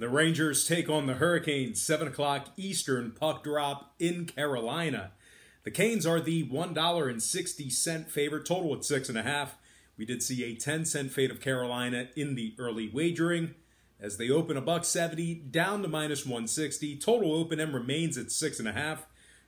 The Rangers take on the Hurricanes, 7 o'clock Eastern puck drop in Carolina. The Canes are the $1.60 favorite, total at 6.5. We did see a 10 cent fade of Carolina in the early wagering as they open a buck 70 down to minus 160. Total open M remains at 6.5.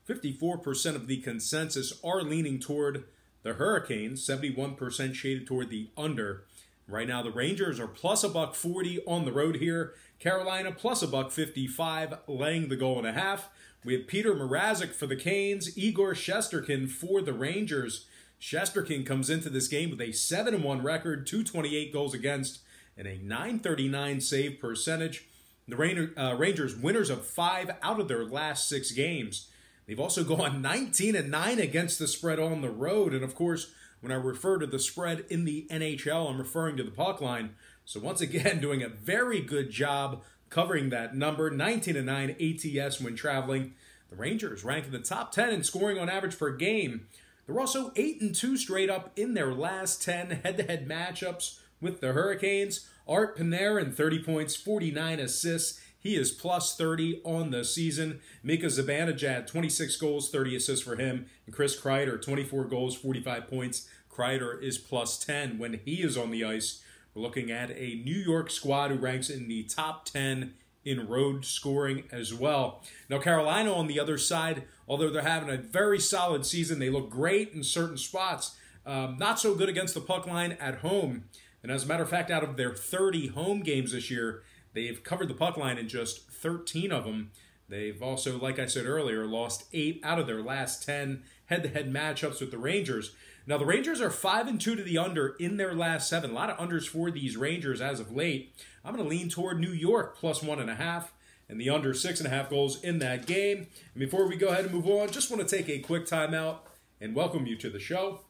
54% of the consensus are leaning toward the Hurricanes, 71% shaded toward the under. Right now, the Rangers are plus a buck 40 on the road here. Carolina plus a buck 55, laying the goal and a half. We have Petr Mrazek for the Canes, Igor Shesterkin for the Rangers. Shesterkin comes into this game with a 7 1 record, 228 goals against, and a 939 save percentage. The uh, Rangers winners of five out of their last six games. They've also gone 19 and 9 against the spread on the road. And of course, when I refer to the spread in the NHL, I'm referring to the puck line. So once again, doing a very good job covering that number. 19 and 9 ATS when traveling. The Rangers rank in the top 10 in scoring on average per game. They're also 8 and 2 straight up in their last 10 head-to-head matchups with the Hurricanes. Art Panarin 30 points, 49 assists. He is plus 30 on the season. Mika Zibanejad, 26 goals, 30 assists for him. And Chris Kreider, 24 goals, 45 points. Kreider is plus 10 when he is on the ice. We're looking at a New York squad who ranks in the top 10 in road scoring as well. Now, Carolina on the other side, although they're having a very solid season, they look great in certain spots. Um, not so good against the puck line at home. And as a matter of fact, out of their 30 home games this year, They've covered the puck line in just 13 of them. They've also, like I said earlier, lost eight out of their last 10 head to head matchups with the Rangers. Now, the Rangers are 5 and 2 to the under in their last seven. A lot of unders for these Rangers as of late. I'm going to lean toward New York plus 1.5 and the under 6.5 goals in that game. And before we go ahead and move on, just want to take a quick timeout and welcome you to the show.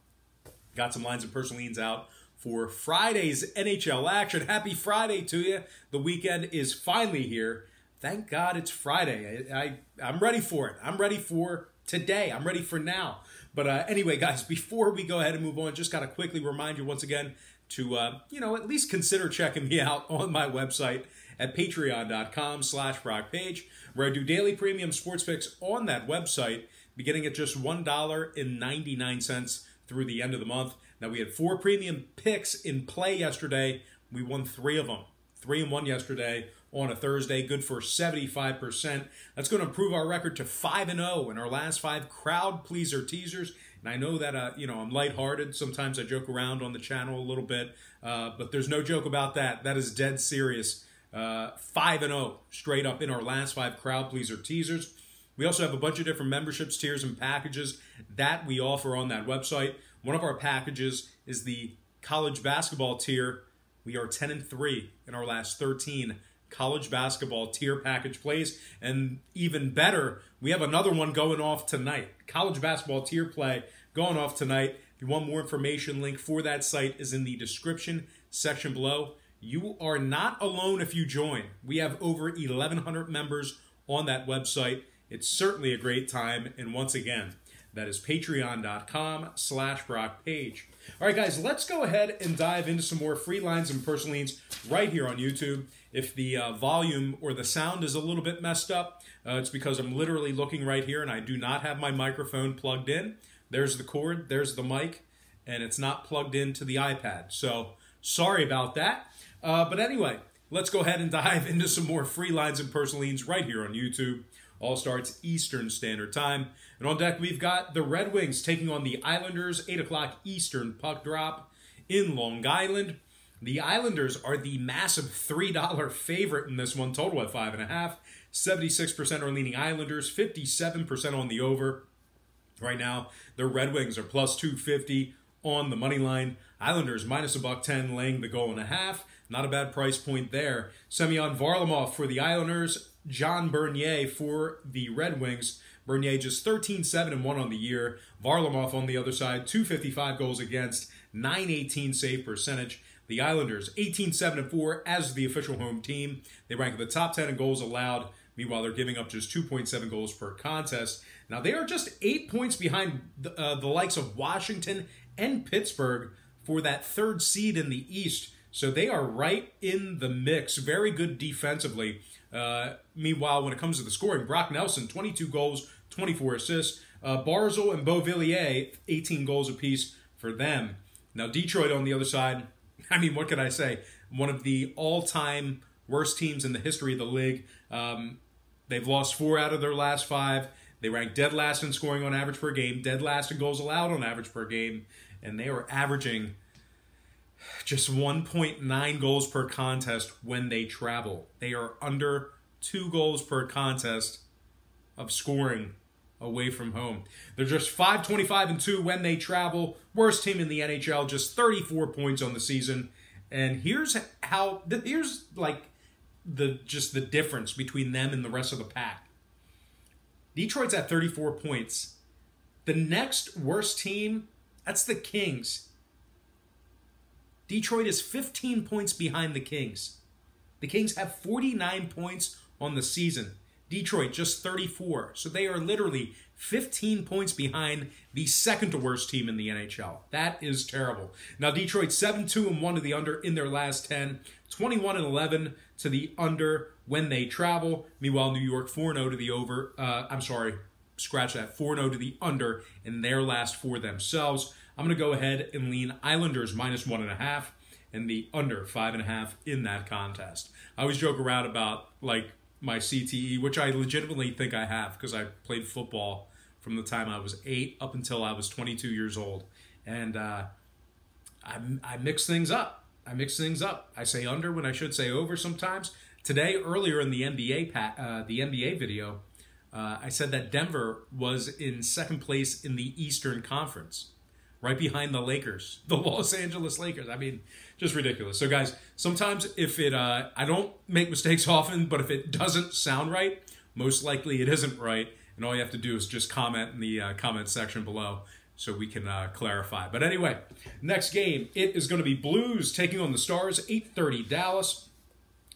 Got some lines and personal leans out for Friday's NHL action. Happy Friday to you. The weekend is finally here. Thank God it's Friday. I, I am ready for it. I'm ready for today. I'm ready for now. But uh, anyway, guys, before we go ahead and move on, just got to quickly remind you once again to uh, you know at least consider checking me out on my website at patreon.com slash brock page where i do daily premium sports picks on that website beginning at just $1.99 through the end of the month now, we had four premium picks in play yesterday. We won three of them. Three and one yesterday on a Thursday, good for 75%. That's going to improve our record to 5 and 0 in our last five crowd pleaser teasers. And I know that uh, you know I'm lighthearted. Sometimes I joke around on the channel a little bit, uh, but there's no joke about that. That is dead serious. Uh, five and zero oh, straight up in our last five crowd pleaser teasers. We also have a bunch of different memberships, tiers, and packages that we offer on that website. One of our packages is the college basketball tier. We are 10 and 3 in our last 13 college basketball tier package plays. And even better, we have another one going off tonight. College basketball tier play going off tonight. If you want more information, link for that site is in the description section below. You are not alone if you join. We have over 1,100 members on that website. It's certainly a great time. And once again, that is patreon.com slash Brock Page. All right, guys, let's go ahead and dive into some more free lines and personal leans right here on YouTube. If the uh, volume or the sound is a little bit messed up, uh, it's because I'm literally looking right here and I do not have my microphone plugged in. There's the cord, there's the mic, and it's not plugged into the iPad. So sorry about that. Uh, but anyway, let's go ahead and dive into some more free lines and personal leans right here on YouTube. All starts Eastern Standard Time. And on deck, we've got the Red Wings taking on the Islanders, 8 o'clock Eastern puck drop in Long Island. The Islanders are the massive $3 favorite in this one, total at 5.5. 76% are leaning Islanders, 57% on the over. Right now, the Red Wings are plus 250 on the money line. Islanders minus a buck 10, laying the goal and a half. Not a bad price point there. Semyon Varlamov for the Islanders, John Bernier for the Red Wings. Bernier just 13 7 and 1 on the year. Varlamov on the other side, 255 goals against, 918 save percentage. The Islanders 18 7 and 4 as the official home team. They rank in the top 10 in goals allowed. Meanwhile, they're giving up just 2.7 goals per contest. Now, they are just eight points behind the, uh, the likes of Washington and Pittsburgh for that third seed in the East. So they are right in the mix. Very good defensively. Uh, meanwhile, when it comes to the scoring, Brock Nelson, 22 goals, 24 assists. Uh, Barzal and Beauvillier, 18 goals apiece for them. Now, Detroit on the other side, I mean, what can I say? One of the all time worst teams in the history of the league. Um, they've lost four out of their last five. They rank dead last in scoring on average per game, dead last in goals allowed on average per game, and they are averaging just 1.9 goals per contest when they travel. They are under two goals per contest of scoring away from home. They're just 525 and 2 when they travel. Worst team in the NHL, just 34 points on the season. And here's how here's like the just the difference between them and the rest of the pack. Detroit's at 34 points. The next worst team, that's the Kings. Detroit is 15 points behind the Kings. The Kings have 49 points on the season. Detroit just 34. So they are literally 15 points behind the second to worst team in the NHL. That is terrible. Now Detroit 7-2 and 1 to the under in their last 10, 21 and 11 to the under when they travel. Meanwhile, New York 4 0 to the over. Uh, I'm sorry, scratch that 4 0 to the under in their last four themselves. I'm going to go ahead and lean Islanders minus one and a half and the under five and a half in that contest. I always joke around about like my CTE, which I legitimately think I have because I played football from the time I was eight up until I was 22 years old, and uh, I, I mix things up. I mix things up. I say under when I should say over sometimes. Today, earlier in the NBA uh, the NBA video, uh, I said that Denver was in second place in the Eastern Conference, right behind the Lakers, the Los Angeles Lakers. I mean, just ridiculous. So, guys, sometimes if it, uh, I don't make mistakes often, but if it doesn't sound right, most likely it isn't right. And all you have to do is just comment in the uh, comment section below so we can uh, clarify. But anyway, next game, it is going to be Blues taking on the Stars, 8.30 Dallas.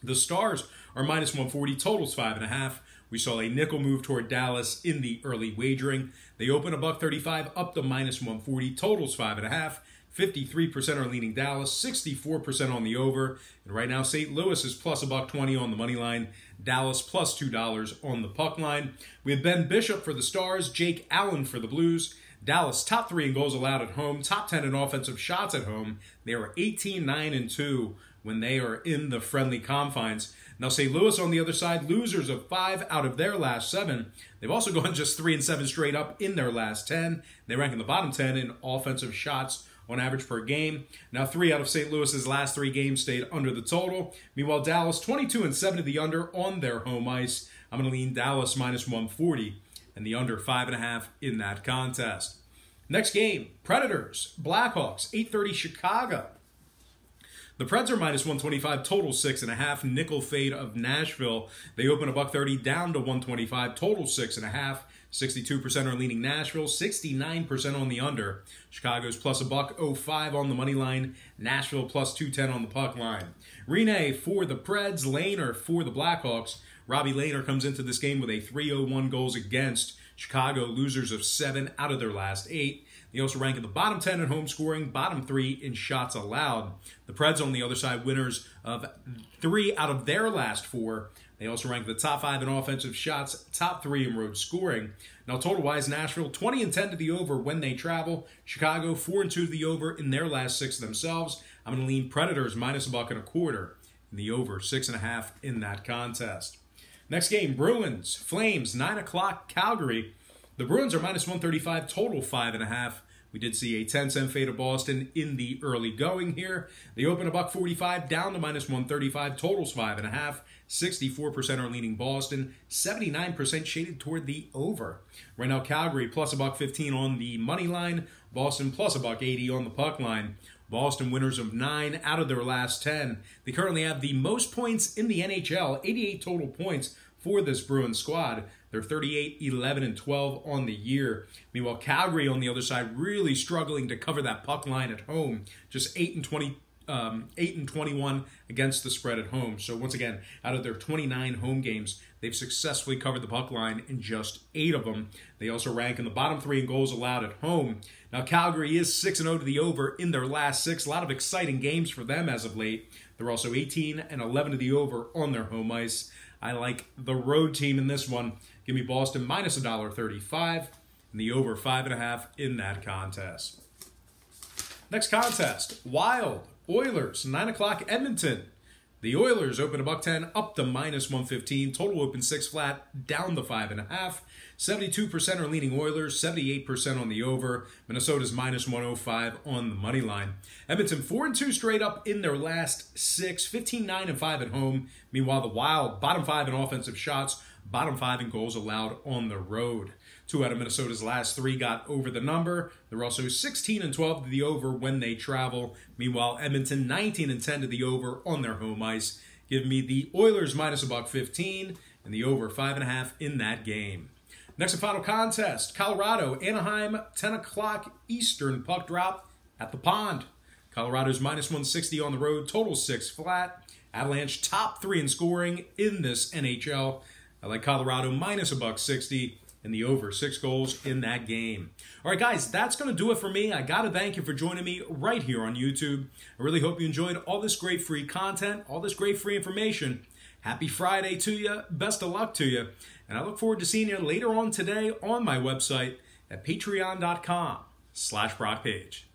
The Stars are minus 140, totals 5.5. We saw a nickel move toward Dallas in the early wagering. They open a buck 35 up to minus 140, totals 5.5. 53% are leaning Dallas, 64% on the over. And right now, St. Louis is plus a buck 20 on the money line, Dallas plus $2 on the puck line. We have Ben Bishop for the Stars, Jake Allen for the Blues. Dallas top three in goals allowed at home, top 10 in offensive shots at home. They are 18 9 and 2 when they are in the friendly confines. Now, St. Louis on the other side, losers of five out of their last seven. They've also gone just three and seven straight up in their last 10. They rank in the bottom 10 in offensive shots on average per game. Now, three out of St. Louis's last three games stayed under the total. Meanwhile, Dallas 22 and 7 to the under on their home ice. I'm going to lean Dallas minus 140 and the under five and a half in that contest. Next game, Predators, Blackhawks, 8:30 Chicago. The Preds are minus 125, total six and a half. Nickel fade of Nashville. They open a buck 30 down to 125, total six and a half. 62% are leaning Nashville, 69% on the under. Chicago's plus a buck 05 on the money line, Nashville plus 210 on the puck line. Rinne for the Preds, Lehner for the Blackhawks. Robbie Lehner comes into this game with a 301 goals against. Chicago losers of seven out of their last eight. They also rank in the bottom 10 in home scoring, bottom three in shots allowed. The Preds on the other side, winners of three out of their last four. They also rank the top five in offensive shots, top three in road scoring. Now, total wise, Nashville 20 and 10 to the over when they travel. Chicago 4 and 2 to the over in their last six themselves. I'm going to lean Predators minus a buck and a quarter in the over, six and a half in that contest. Next game, Bruins, Flames, 9 o'clock, Calgary. The Bruins are minus 135, total 5.5. We did see a 10 cent fade of Boston in the early going here. They open a buck 45 down to minus 135, totals 5.5. 64% are leaning Boston, 79% shaded toward the over. Right now, Calgary plus a buck 15 on the money line, Boston plus a buck 80 on the puck line. Boston winners of nine out of their last 10. They currently have the most points in the NHL, 88 total points for this Bruins squad. They're 38, 11, and 12 on the year. Meanwhile, Calgary on the other side really struggling to cover that puck line at home. Just 8 and 20 um, 8 and 21 against the spread at home. So once again, out of their 29 home games, they've successfully covered the puck line in just eight of them. They also rank in the bottom three in goals allowed at home. Now Calgary is 6 and 0 to the over in their last six. A lot of exciting games for them as of late. They're also 18 and 11 to the over on their home ice. I like the road team in this one. Give me Boston minus $1.35 and the over 5.5 in that contest. Next contest Wild Oilers, 9 o'clock Edmonton. The Oilers open a buck 10 up to minus 115. Total open 6 flat, down the 5.5. 72% are leaning Oilers, 78% on the over. Minnesota's minus 105 on the money line. Edmonton 4 and 2 straight up in their last six, 15 9 and 5 at home. Meanwhile, the Wild, bottom 5 in offensive shots, bottom 5 in goals allowed on the road. Two out of Minnesota's last three got over the number. They're also 16 and 12 to the over when they travel. Meanwhile, Edmonton 19 and 10 to the over on their home ice. Give me the Oilers minus a buck 15 and the over five and a half in that game. Next and final contest: Colorado Anaheim 10 o'clock Eastern puck drop at the pond. Colorado's minus 160 on the road, total six flat. Avalanche top three in scoring in this NHL. I like Colorado minus a buck 60 and the over six goals in that game. All right, guys, that's going to do it for me. I got to thank you for joining me right here on YouTube. I really hope you enjoyed all this great free content, all this great free information. Happy Friday to you. Best of luck to you. And I look forward to seeing you later on today on my website at patreon.com slash Brock Page.